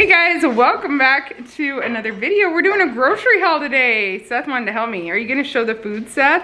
Hey guys, welcome back to another video. We're doing a grocery haul today. Seth wanted to help me. Are you gonna show the food, Seth?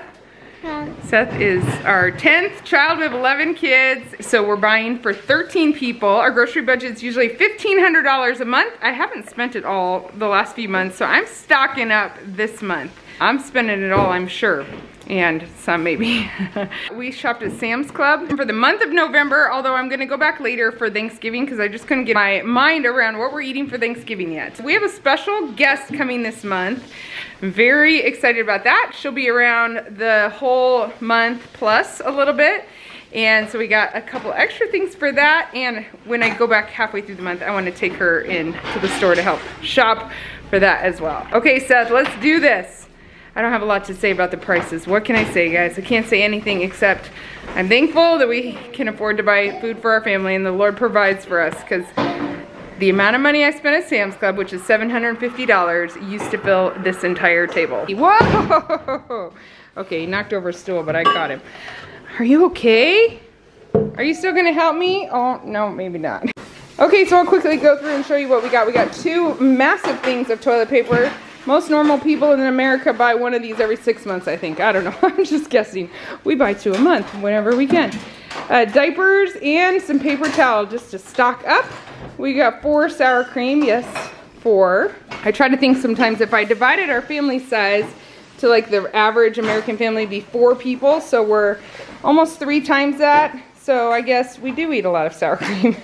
Yeah. Seth is our 10th child. We have 11 kids. So we're buying for 13 people. Our grocery budget is usually $1,500 a month. I haven't spent it all the last few months, so I'm stocking up this month. I'm spending it all, I'm sure and some maybe. we shopped at Sam's Club for the month of November, although I'm gonna go back later for Thanksgiving because I just couldn't get my mind around what we're eating for Thanksgiving yet. We have a special guest coming this month. Very excited about that. She'll be around the whole month plus a little bit. And so we got a couple extra things for that. And when I go back halfway through the month, I wanna take her in to the store to help shop for that as well. Okay, Seth, let's do this. I don't have a lot to say about the prices. What can I say, guys? I can't say anything except I'm thankful that we can afford to buy food for our family and the Lord provides for us because the amount of money I spent at Sam's Club, which is $750, used to fill this entire table. Whoa! Okay, he knocked over a stool, but I caught him. Are you okay? Are you still gonna help me? Oh, no, maybe not. Okay, so I'll quickly go through and show you what we got. We got two massive things of toilet paper. Most normal people in America buy one of these every six months, I think. I don't know. I'm just guessing. We buy two a month whenever we can. Uh, diapers and some paper towel just to stock up. We got four sour cream. Yes, four. I try to think sometimes if I divided our family size to like the average American family be four people. So we're almost three times that. So I guess we do eat a lot of sour cream.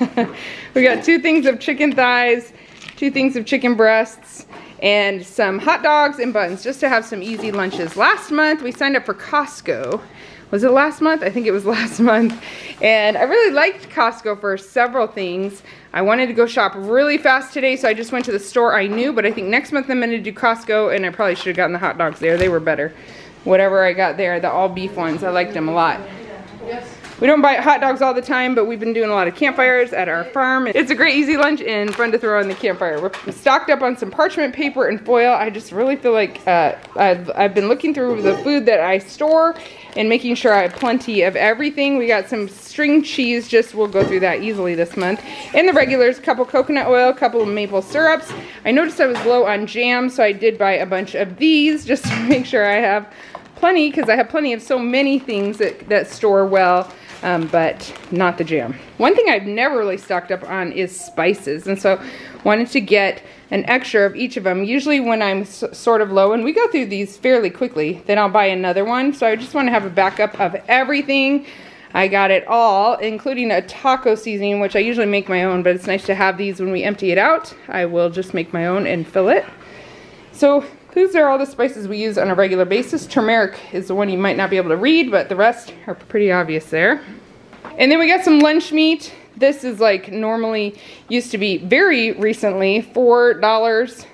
we got two things of chicken thighs, two things of chicken breasts, and some hot dogs and buns just to have some easy lunches. Last month we signed up for Costco. Was it last month? I think it was last month. And I really liked Costco for several things. I wanted to go shop really fast today, so I just went to the store I knew, but I think next month I'm gonna do Costco, and I probably should have gotten the hot dogs there. They were better. Whatever I got there, the all beef ones, I liked them a lot. Yes. We don't buy hot dogs all the time, but we've been doing a lot of campfires at our farm. It's a great easy lunch and fun to throw on the campfire. We're stocked up on some parchment paper and foil. I just really feel like uh, I've, I've been looking through the food that I store and making sure I have plenty of everything. We got some string cheese, just we'll go through that easily this month. And the regulars, a couple coconut oil, a couple of maple syrups. I noticed I was low on jam, so I did buy a bunch of these just to make sure I have plenty because I have plenty of so many things that, that store well um, but not the jam. One thing I've never really stocked up on is spices, and so wanted to get an extra of each of them. Usually when I'm sort of low, and we go through these fairly quickly, then I'll buy another one. So I just want to have a backup of everything. I got it all, including a taco seasoning, which I usually make my own, but it's nice to have these when we empty it out. I will just make my own and fill it. So these are all the spices we use on a regular basis. Turmeric is the one you might not be able to read, but the rest are pretty obvious there. And then we got some lunch meat. This is like normally used to be very recently $4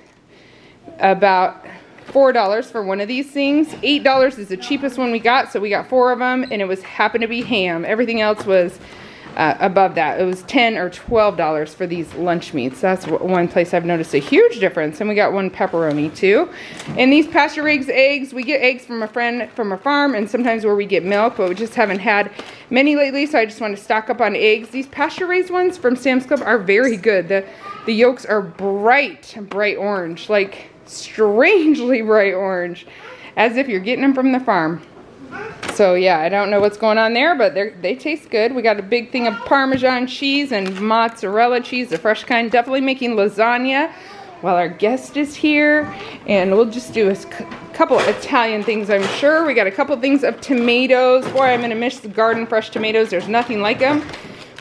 about $4 for one of these things. $8 is the cheapest one we got, so we got four of them, and it was happened to be ham. Everything else was uh, above that. It was 10 or $12 for these lunch meats. That's one place I've noticed a huge difference. And we got one pepperoni too. And these pasture raised eggs, we get eggs from a friend from a farm and sometimes where we get milk, but we just haven't had many lately. So I just want to stock up on eggs. These pasture raised ones from Sam's Club are very good. The, the yolks are bright, bright orange, like strangely bright orange, as if you're getting them from the farm. So yeah, I don't know what's going on there, but they taste good. We got a big thing of Parmesan cheese and mozzarella cheese, the fresh kind. Definitely making lasagna while our guest is here. And we'll just do a couple Italian things, I'm sure. We got a couple things of tomatoes. Boy, I'm gonna miss the garden fresh tomatoes. There's nothing like them.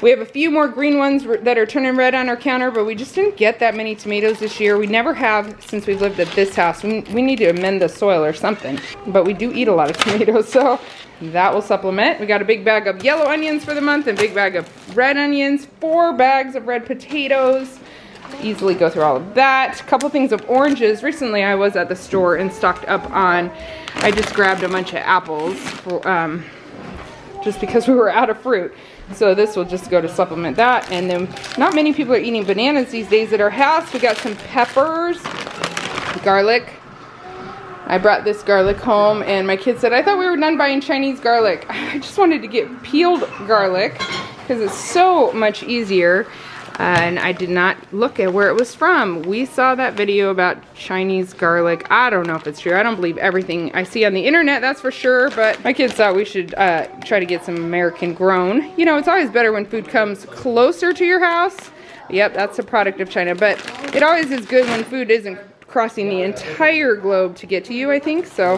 We have a few more green ones that are turning red on our counter, but we just didn't get that many tomatoes this year. We never have since we've lived at this house. We, need to amend the soil or something. But we do eat a lot of tomatoes, so that will supplement. We got a big bag of yellow onions for the month and big bag of red onions, four bags of red potatoes. Easily go through all of that. A couple things of oranges. Recently I was at the store and stocked up on, I just grabbed a bunch of apples for, um, just because we were out of fruit. So this will just go to supplement that. And then not many people are eating bananas these days at our house. We got some peppers, garlic. I brought this garlic home and my kids said, I thought we were done buying Chinese garlic. I just wanted to get peeled garlic because it's so much easier. And I did not look at where it was from. We saw that video about Chinese garlic. I don't know if it's true. I don't believe everything I see on the internet, that's for sure. But my kids thought we should uh, try to get some American grown. You know, it's always better when food comes closer to your house. Yep, that's a product of China. But it always is good when food isn't crossing the entire globe to get to you, I think. So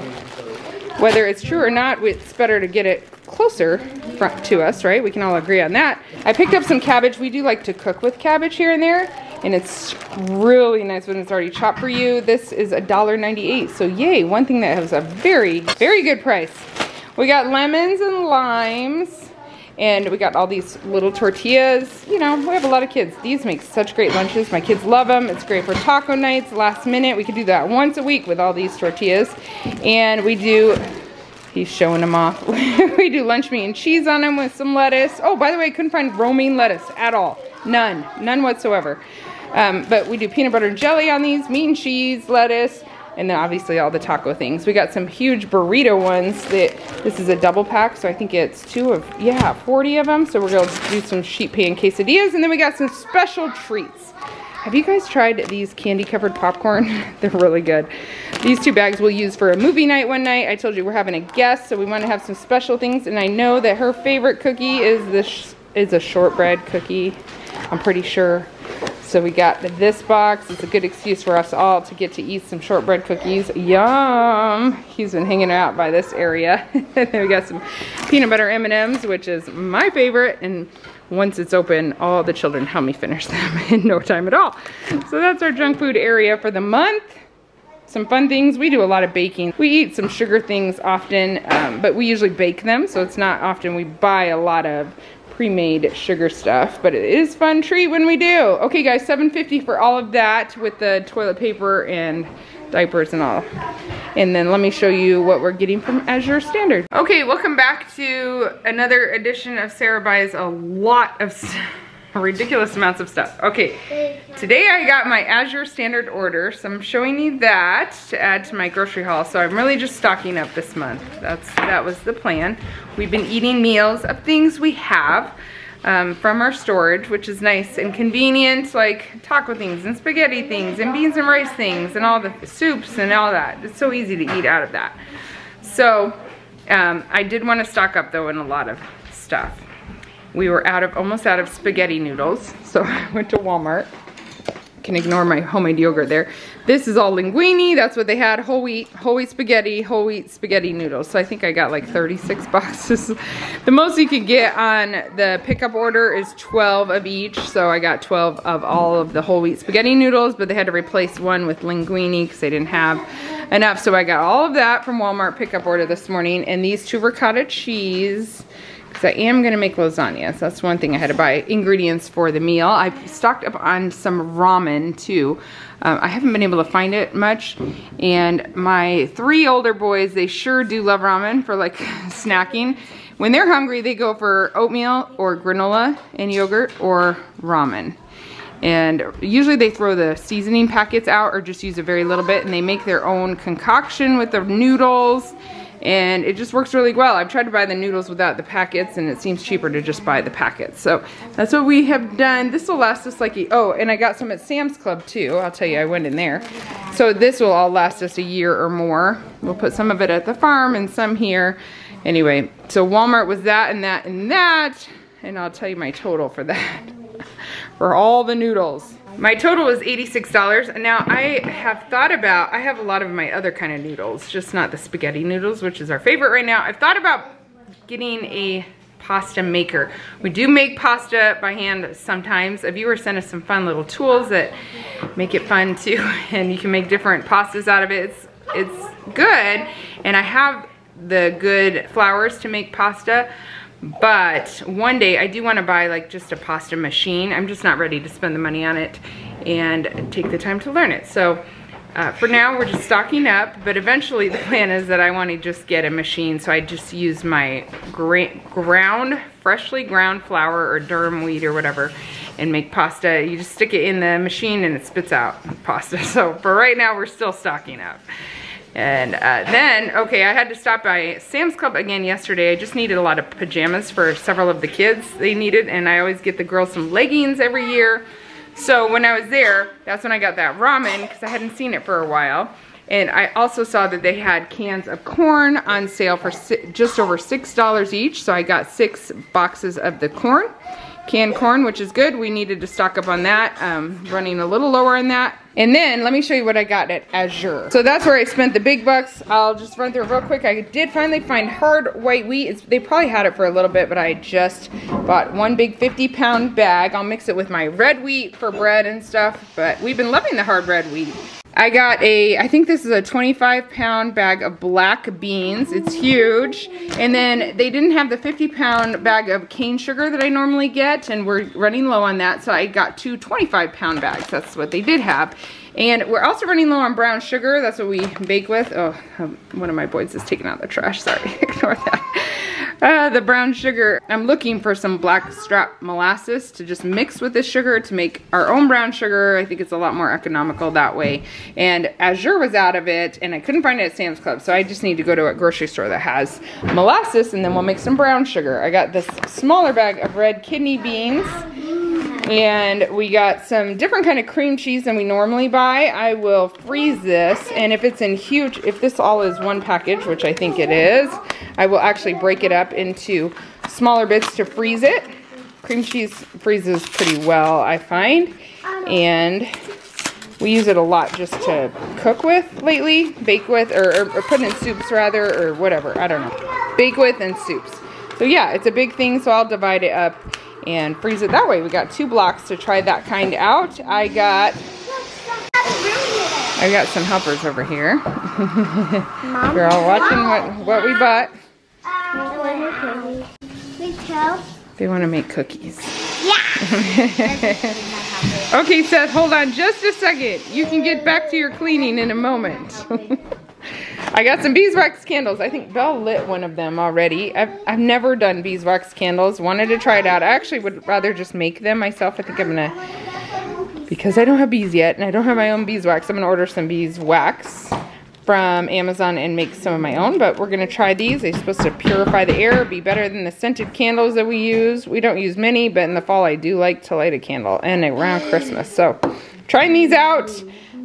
whether it's true or not, it's better to get it closer front to us, right? We can all agree on that. I picked up some cabbage. We do like to cook with cabbage here and there, and it's really nice when it's already chopped for you. This is $1.98, so yay, one thing that has a very, very good price. We got lemons and limes. And we got all these little tortillas. You know, we have a lot of kids. These make such great lunches. My kids love them. It's great for taco nights, last minute. We could do that once a week with all these tortillas. And we do He's showing them off. we do lunch meat and cheese on them with some lettuce. Oh, by the way, I couldn't find romaine lettuce at all. None. None whatsoever. Um, but we do peanut butter and jelly on these, meat and cheese, lettuce, and then obviously all the taco things. We got some huge burrito ones. That This is a double pack, so I think it's two of, yeah, 40 of them. So we're to do some sheet pan quesadillas. And then we got some special treats. Have you guys tried these candy covered popcorn? They're really good. These two bags we'll use for a movie night one night. I told you we're having a guest, so we want to have some special things. And I know that her favorite cookie is this is a shortbread cookie. I'm pretty sure. So we got this box. It's a good excuse for us all to get to eat some shortbread cookies. Yum! He's been hanging out by this area. then we got some peanut butter M&Ms, which is my favorite. And once it's open, all the children help me finish them in no time at all. So that's our junk food area for the month. Some fun things, we do a lot of baking. We eat some sugar things often, um, but we usually bake them, so it's not often we buy a lot of pre-made sugar stuff, but it is fun treat when we do. Okay guys, 7.50 for all of that with the toilet paper and diapers and all. And then let me show you what we're getting from Azure Standard. Okay, welcome back to another edition of Sarah Buys a lot of ridiculous amounts of stuff. Okay, today I got my Azure Standard order, so I'm showing you that to add to my grocery haul. So I'm really just stocking up this month. That's That was the plan. We've been eating meals of things we have um, from our storage, which is nice and convenient, like taco things and spaghetti things and beans and rice things and all the soups and all that. It's so easy to eat out of that. So um, I did want to stock up though in a lot of stuff. We were out of, almost out of spaghetti noodles, so I went to Walmart can ignore my homemade yogurt there. This is all linguine. That's what they had. Whole wheat, whole wheat spaghetti, whole wheat spaghetti noodles. So I think I got like 36 boxes. the most you can get on the pickup order is 12 of each. So I got 12 of all of the whole wheat spaghetti noodles, but they had to replace one with linguine because they didn't have enough. So I got all of that from Walmart pickup order this morning. And these two ricotta cheese because I am going to make lasagna. So that's one thing I had to buy ingredients for the meal. I stocked up on some ramen too. Um, I haven't been able to find it much. And my three older boys, they sure do love ramen for like snacking. When they're hungry, they go for oatmeal or granola and yogurt or ramen. And usually they throw the seasoning packets out or just use a very little bit and they make their own concoction with the noodles and it just works really well. I've tried to buy the noodles without the packets and it seems cheaper to just buy the packets. So that's what we have done. This will last us like, a, oh, and I got some at Sam's Club too. I'll tell you, I went in there. So this will all last us a year or more. We'll put some of it at the farm and some here. Anyway, so Walmart was that and that and that. And I'll tell you my total for that. for all the noodles. My total is $86. Now I have thought about, I have a lot of my other kind of noodles, just not the spaghetti noodles, which is our favorite right now. I've thought about getting a pasta maker. We do make pasta by hand sometimes. A viewer sent us some fun little tools that make it fun too, and you can make different pastas out of it. It's, it's good, and I have the good flours to make pasta, but one day I do want to buy like just a pasta machine. I'm just not ready to spend the money on it and take the time to learn it. So uh, for now we're just stocking up, but eventually the plan is that I want to just get a machine. So I just use my ground, freshly ground flour or durum wheat or whatever and make pasta. You just stick it in the machine and it spits out pasta. So for right now we're still stocking up. And uh, then, okay, I had to stop by Sam's Club again yesterday. I just needed a lot of pajamas for several of the kids they needed. And I always get the girls some leggings every year. So when I was there, that's when I got that ramen because I hadn't seen it for a while. And I also saw that they had cans of corn on sale for just over $6 each. So I got six boxes of the corn, canned corn, which is good. We needed to stock up on that, um, running a little lower on that. And then let me show you what I got at Azure. So that's where I spent the big bucks. I'll just run through it real quick. I did finally find hard white wheat. It's, they probably had it for a little bit, but I just bought one big 50 pound bag. I'll mix it with my red wheat for bread and stuff, but we've been loving the hard red wheat. I got a, I think this is a 25 pound bag of black beans. It's huge. And then they didn't have the 50 pound bag of cane sugar that I normally get and we're running low on that. So I got two 25 pound bags. That's what they did have. And we're also running low on brown sugar. That's what we bake with. Oh, um, one of my boys is taking out the trash. Sorry, ignore that. Uh, the brown sugar. I'm looking for some black strap molasses to just mix with this sugar to make our own brown sugar. I think it's a lot more economical that way. And Azure was out of it and I couldn't find it at Sam's Club. So I just need to go to a grocery store that has molasses and then we'll make some brown sugar. I got this smaller bag of red kidney beans and we got some different kind of cream cheese than we normally buy. I will freeze this, and if it's in huge, if this all is one package, which I think it is, I will actually break it up into smaller bits to freeze it. Cream cheese freezes pretty well, I find, and we use it a lot just to cook with lately, bake with, or, or, put in soups rather, or whatever, I don't know. Bake with and soups. So yeah, it's a big thing, so I'll divide it up and freeze it that way. We got two blocks to try that kind out. I got I got some helpers over here. We're all watching what, what we bought. They want to make cookies. Yeah. okay, Seth, hold on just a second. You can get back to your cleaning in a moment. I got some beeswax candles. I think Belle lit one of them already. I've, I've never done beeswax candles. Wanted to try it out. I actually would rather just make them myself. I think I'm going to, because I don't have bees yet and I don't have my own beeswax, I'm going to order some beeswax from Amazon and make some of my own. But we're going to try these. They're supposed to purify the air, be better than the scented candles that we use. We don't use many, but in the fall I do like to light a candle and around Christmas. So trying these out.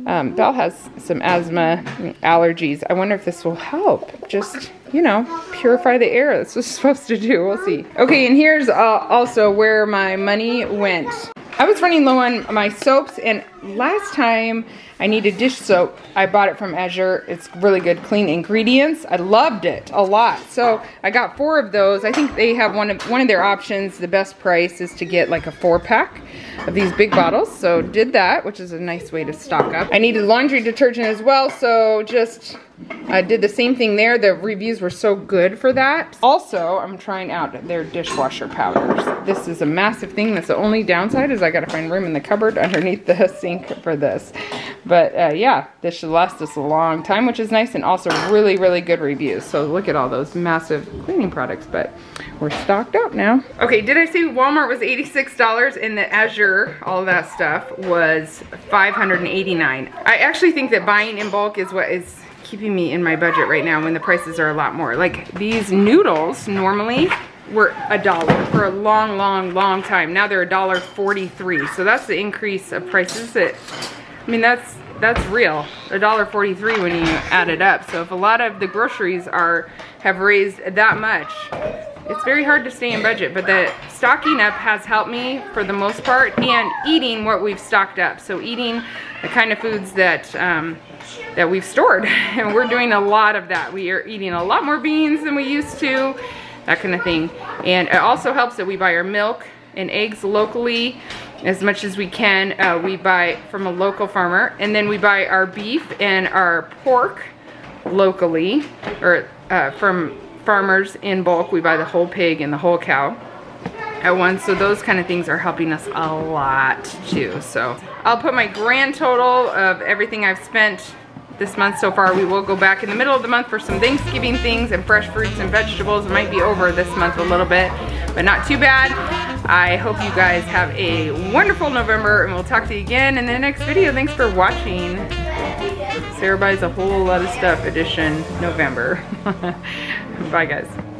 Um, Belle has some asthma allergies. I wonder if this will help. Just, you know, purify the air. That's what it's supposed to do. We'll see. Okay, and here's uh, also where my money went. I was running low on my soaps, and last time I needed dish soap. I bought it from Azure. It's really good, clean ingredients. I loved it a lot. So I got four of those. I think they have one of, one of their options. The best price is to get like a four pack of these big bottles. So did that, which is a nice way to stock up. I needed laundry detergent as well, so just I did the same thing there. The reviews were so good for that. Also, I'm trying out their dishwasher powders. This is a massive thing. That's the only downside is I gotta find room in the cupboard underneath the sink for this. But uh, yeah, this should last us a long time, which is nice and also really, really good reviews. So look at all those massive cleaning products, but we're stocked up now. Okay, did I say Walmart was $86 and the Azure, all that stuff, was 589 I actually think that buying in bulk is what is keeping me in my budget right now when the prices are a lot more. Like these noodles normally were a dollar for a long, long, long time. Now they're a dollar 43. So that's the increase of prices that, I mean, that's that's real. A dollar 43 when you add it up. So if a lot of the groceries are have raised that much, it's very hard to stay in budget, but the stocking up has helped me for the most part and eating what we've stocked up. So eating the kind of foods that um, that we've stored. And we're doing a lot of that. We are eating a lot more beans than we used to, that kind of thing. And it also helps that we buy our milk and eggs locally as much as we can. Uh, we buy from a local farmer. And then we buy our beef and our pork locally, or uh, from farmers in bulk. We buy the whole pig and the whole cow at once. So those kind of things are helping us a lot too. So I'll put my grand total of everything I've spent this month so far. We will go back in the middle of the month for some Thanksgiving things and fresh fruits and vegetables. It might be over this month a little bit, but not too bad. I hope you guys have a wonderful November and we'll talk to you again in the next video. Thanks for watching. Sarah buys a whole lot of stuff edition November. Bye guys.